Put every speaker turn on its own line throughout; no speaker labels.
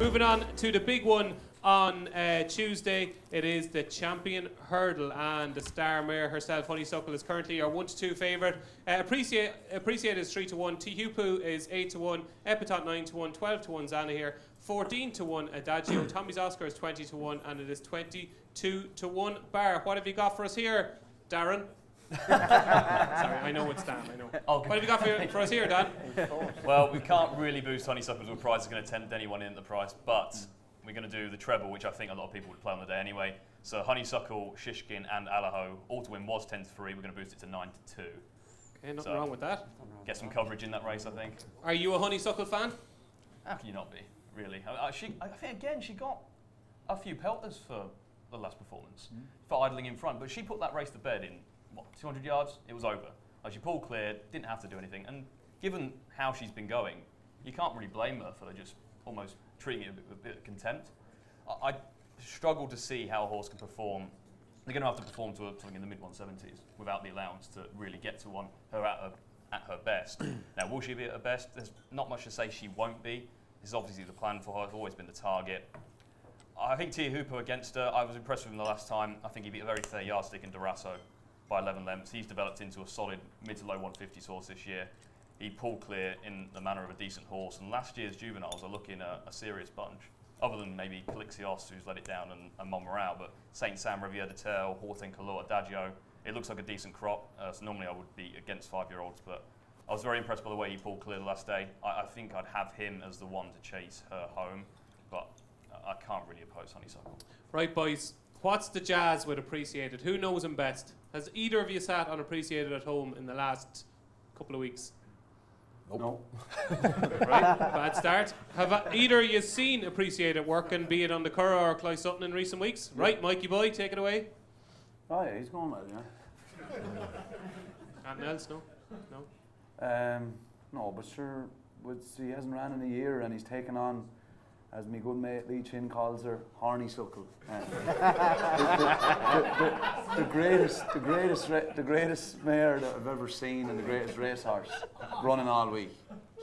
Moving on to the big one on uh, Tuesday, it is the champion hurdle, and the star mare herself, Honeysuckle, is currently our one to two favourite. Uh, appreciate appreciate is three to one. Teahupoo is eight to one. Epitaph nine to one. Twelve to one. Zanahiyr. Fourteen to one. Adagio. Tommy's Oscar is twenty to one, and it is twenty-two to one. Bar, what have you got for us here, Darren? Sorry, I know it's Dan. I know.
Oh,
What have you got for, for us here, Dan?
Well, we can't really boost Honeysuckles with a prize that's going to tempt anyone in the price, but we're going to do the treble, which I think a lot of people would play on the day anyway. So Honeysuckle, Shishkin, and Allaho, all to win was 10 to 3. We're going to boost it to 9 to 2.
Okay, nothing
So-
wrong with that.
Get some coverage in that race, I think.
Are you a Honeysuckle fan?
How can you not be, really? I, I, she, I think, again, she got a few pelters for the last performance mm. for idling in front, but she put that race to bed in, what, 200 yards? It was over. Like, she pulled clear, didn't have to do anything. And given how she's been going, you can't really blame her for just almost treating it a bit, with a bit of contempt. I, I struggle to see how a horse can perform. They're going to have to perform to a, something in the mid 170s without the allowance to really get to one her at her, at her best. now, will she be at her best? There's not much to say she won't be. This is obviously the plan for her. It's always been the target. I think Teahupoo against her, I was impressed with him the last time. I think he beat a very fair yardstick in Darasso by 11 lengths. He's developed into a solid mid to low 150s horse this year. He pulled clear in the manner of a decent horse, and last year's juveniles are looking a, a serious bunch. Other than maybe Quilixios, who's let it down, and, and Monmiral, but Saint Sam, Riviere de Terre, Haut En Couleurs, Adagio, it looks like a decent crop. Uh, so normally I would be against five-year-olds, but I was very impressed by the way he pulled clear the last day. I, I think I'd have him as the one to chase her home, but I I can't really oppose Honeysuckle.
Right, boys. What's the jazz with Appreciate It? Who knows him best? Has either of you sat on Appreciate It at home in the last couple of weeks?
No.
Right, bad start. Have either of you seen Appreciate It working, be it on the Curragh or Closutton in recent weeks? Right, Mikey boy, take it away.
Oh yeah, he's going well, yeah.
Anything else? No, no.
Um, no, but sure, with, he hasn't ran in a year and he's taken on, as my good mate Lee Chin calls her, Hornysuckle. Uh, the, the, the, the greatest, the greatest, ra- the greatest mare that I've ever seen and the greatest racehorse running all week.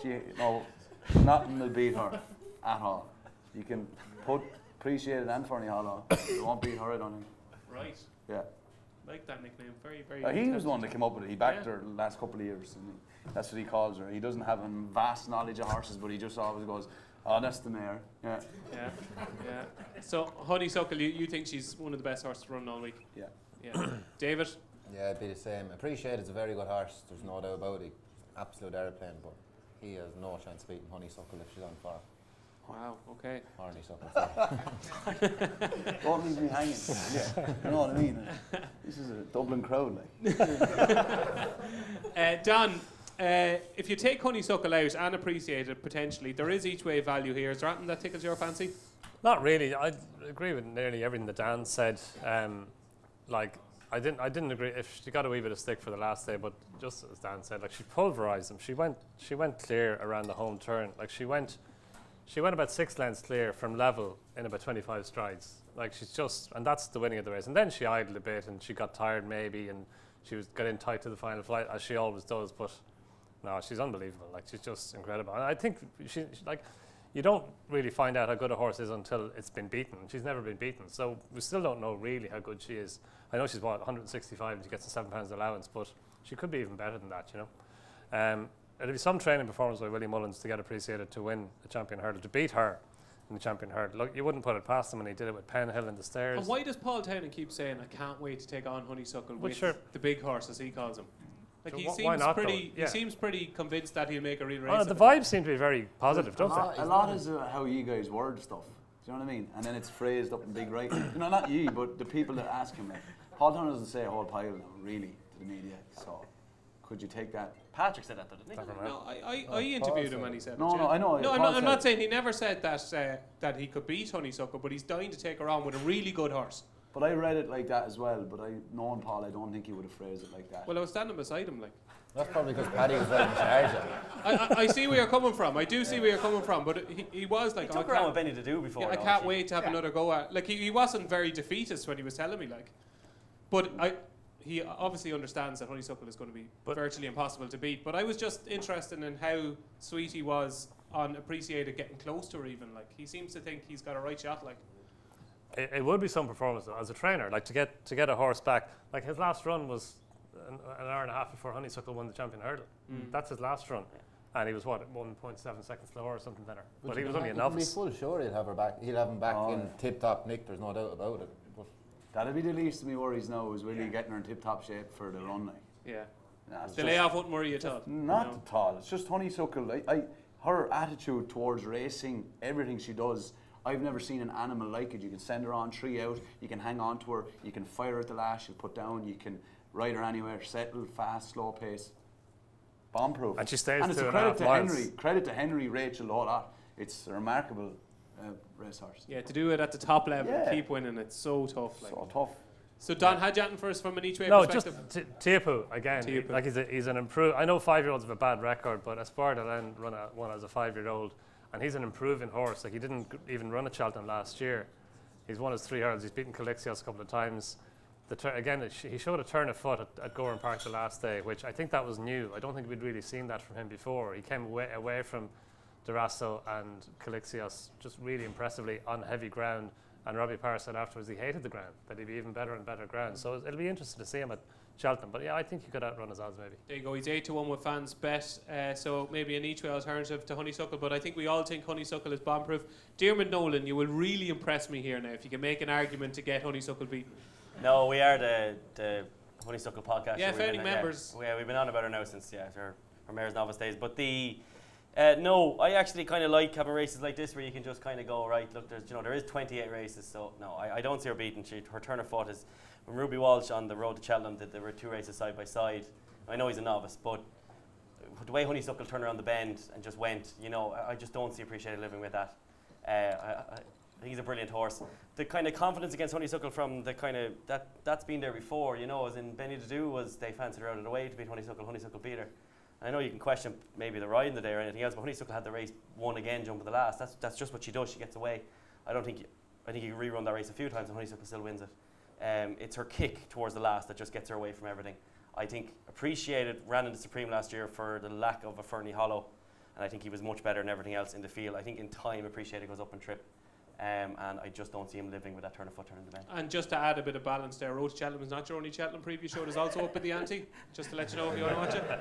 She, no, nothing will beat her at all. You can put Appreciate It and Ferny Hollow. It won't beat her, I don't think.
Right.
Yeah.
Like that nickname. Very, very.
Uh, he was the one that came up with it. He backed
Yeah.
her the last couple of years. And he, that's what he calls her. He doesn't have a vast knowledge of horses, but he just always goes, "Oh, that's the mare." Yeah,
Yeah, yeah. So Honeysuckle, you, you think she's one of the best horses to run all week?
yeah.
Yeah. David.
Yeah, it'd be the same. Appreciate it's a very good horse. There's no doubt about it. Absolute aeroplane, but he has no chance of beating Honeysuckle if she's on fire.
Wow. Okay.
Honeysuckle. sorry.
Donn't leave me hanging. Yeah, you know what I mean. This is a Dublin crowd, like.
Uh, Don, uh, if you take honeysuckle out and appreciate it potentially, there is each way value here. Is there anything that tickles your fancy?
Not really. I agree with nearly everything that Dan said. Um, like I didn't, I didn't agree. If she got a wee bit of stick for the last day, but just as Dan said, like she pulverized them. She went, she went clear around the home turn. Like she went, she went about six lengths clear from level in about 25 strides. Like she's just, and that's the winning of the race. And then she idled a bit, and she got tired maybe, and she was got in tight to the final flight as she always does. But no, she's unbelievable. Like she's just incredible. And I think she, she like you don't really find out how good a horse is until it's been beaten. She's never been beaten, so we still don't know really how good she is. I know she's what 165 and she gets a seven pounds allowance, but she could be even better than that, you know. Um, it'll be some training performance by Willie Mullins to get Appreciate It to win the champion hurdle, to beat her in the champion hurdle. Look, you wouldn't put it past him when he did it with Penhill in the Stayers.
And why does Paul Townend keep saying, "I can't wait to take on Honeysuckle
Well,
with
sure.
the big horse," as he calls him? Like
So
he seems
not,
pretty.
Yeah.
He seems pretty convinced that he'll make a real race.
Oh,
of
the
it.
vibes seem to be very positive,
a
don't they?
lot, a lot is uh, how you guys word stuff. Do you know what I mean? And then it's phrased up in big writing. you know, not you, but the people that ask him. Like, Paul Townend doesn't say a whole pile now, really, to the media. So, could you take that?
Patrick said that, though, didn't he?
No, I, I,
Oh,
I interviewed him and he said.
No,
it,
no,
yeah.
I know,
No, I'm not, I'm not saying he never said that uh, that he could beat Honeysuckle, but he's dying to take her on with a really good horse.
But I read it like that as well. But I, knowing Paul, I don't think he would have phrased it like that.
Well, I was standing beside him, like.
That's probably because Paddy was right in charge. of it.
I, I, I see where you're coming from. I do see where you're coming from, but he, he was like,
He
"Oh,
took
I
her on
can't-
with Benie Des Dieux before.
Yeah, I can't
actually.
wait to have another go at. Like he, he wasn't very defeatist when he was telling me, like. But I, he obviously understands that Honeysuckle is going to be
But-
virtually impossible to beat. But I was just interested in how sweet he was on Appreciate It getting close to her even. Like he seems to think he's got a right shot. Like
It, it would be some performance though, as a trainer, like to get to get a horse back. Like his last run was an, an hour and a half before Honeysuckle won the champion hurdle.
Mm.
That's his last run, and he was what 1.7 seconds slower or something than her. But, he was only a
ha- you can
novice.
Be full sure he'd have her back. He'd have him back
Oh,
in
yeah.
tip-top nick. There's no doubt about it. But
That'll be the least of me worries now is really getting her in tip top shape for the run. Like.
yeah,
Nah,
the layoff wouldn't worry you at all.
Not
you know.
at all. It's just honeysuckle. I, I, her attitude towards racing, everything she does, I've never seen an animal like it. You can send her on tree out, you can hang on to her, you can fire at the lash, you'll put down, you can ride her anywhere, settle, fast, slow pace. Bomb proof.
And she stays
And it's a credit to
miles.
Henry, credit to Henry, Rachael, all that. It's a remarkable uh, racehorse.
Yeah, to do it at the top level,
Yeah.
keep winning, it's so tough. Like.
So tough.
So Don Hadjatan first from an each way
No, just
perspective.
T- Teahupoo again. he-
Teahupoo.
Like he's, a, he's an improved. I know five-year-olds have a bad record, but Espoir d'Allen run a, one as a five-year-old, and he's an improving horse. Like he didn't even run at Cheltenham last year. He's won his three hurdles. He's beaten Quilixios a couple of times. Again, sh- he showed a turn of foot at, at Gowran Park the last day, which I think that was new. I don't think we'd really seen that from him before. He came away, away from Darasso and Quilixios just really impressively on heavy ground. And Robbie Power said afterwards he hated the ground, that he'd be even better and better ground. So it'll be interesting to see him at Cheltenham. But yeah, I think he could outrun his odds maybe.
There you go. He's eight to one with FansBet, uh, so maybe an each way alternative to Honeysuckle. But I think we all think Honeysuckle is bomb proof. Diarmuid Nolan, you will really impress me here now if you can make an argument to get Honeysuckle beaten.
No, we are the, the Honeysuckle podcast.
Yeah,
We've been-
founding members.
Yeah, we've been on about it now since yeah, our, our Mayor's Novice days. But the uh, no, I actually kind of like having races like this where you can just kind of go right. Look, there's you know there is 28 races, so no, I, I don't see her beating. She, her turn of foot is when Ruby Walsh on the road to Cheltenham did there were two races side by side. I know he's a novice, but the way Honeysuckle turned around the bend and just went, you know, I, I just don't see Appreciate It living with that. Uh, I, I, he's a brilliant horse. The kind of confidence against Honeysuckle from the kind of that that's been there before, you know, as in Benny do was they fancied her out of the way to beat Honeysuckle. Honeysuckle beat her. I know you can question maybe the ride in the day or anything else, but Honeysuckle had the race won again, jump at the last. That's that's just what she does. She gets away. I don't think you, I think you can rerun that race a few times and Honeysuckle still wins it. Um, it's her kick towards the last that just gets her away from everything. I think Appreciate It ran in the Supreme last year for the lack of a Ferny Hollow, and I think he was much better than everything else in the field. I think in time Appreciate It goes up and trip. Um, and I just don't see him living with that turn of foot turn in the bend.
And just to add a bit of balance there, Road Cheltenham is not your only Cheltenham preview show. There's also up at the ante, just to let you know if you want to watch it.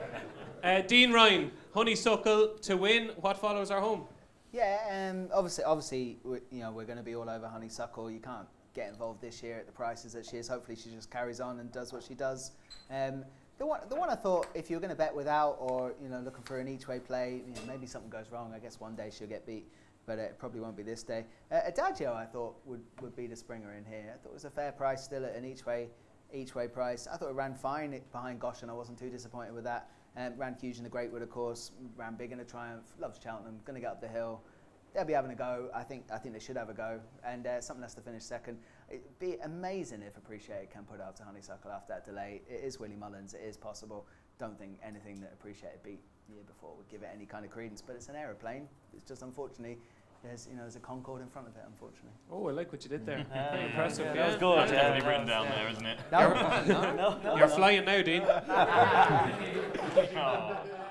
Uh, Dean Ryan, Honeysuckle to win. What follows our home?
Yeah, um, obviously, obviously, you know, we're going to be all over Honeysuckle. You can't get involved this year at the prices that she is. Hopefully, she just carries on and does what she does. Um, the one, the one I thought, if you're going to bet without, or you know, looking for an each-way play, you know, maybe something goes wrong. I guess one day she'll get beat, but it probably won't be this day. Uh, Adagio, I thought would would be the springer in here. I thought it was a fair price still at an each-way each-way price. I thought it ran fine behind Gosh, and I wasn't too disappointed with that. Um, ran huge in the Greatwood, of course. Ran big in the Triumph. Loves Cheltenham. Going to get up the hill. They'll be having a go. I think. I think they should have a go. And uh, something else to finish second. It'd be amazing if Appreciate can put out to Honeysuckle after that delay. It is Willie Mullins. It is possible. Don't think anything that Appreciate beat the year before would give it any kind of credence. But it's an aeroplane. It's just unfortunately. There's, you know, there's a Concorde in front of it, unfortunately.
Oh, I like what you did there.
Yeah,
Very
yeah,
impressive.
yeah,
Yeah,
that was good,
That's
yeah.
definitely
Definitely written down there, isn't it?
No, no, no, no.
You're flying now, Dean.
Oh.